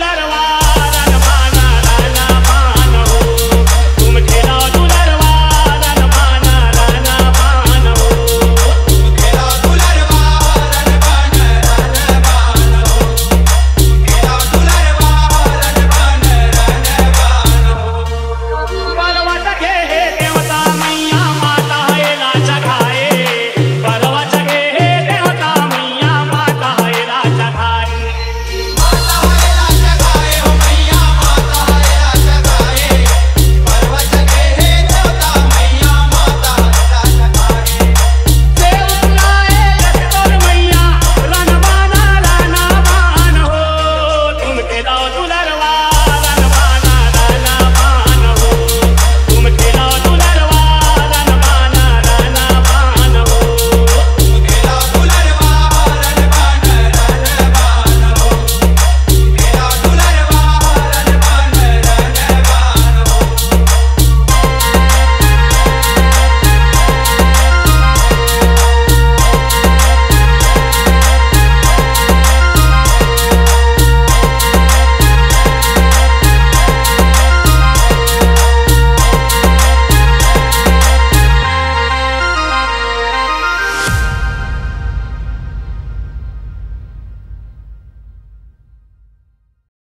I don't